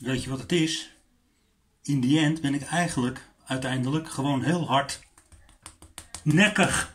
Weet je wat het is? In die end ben ik eigenlijk uiteindelijk gewoon heel hard nekkig.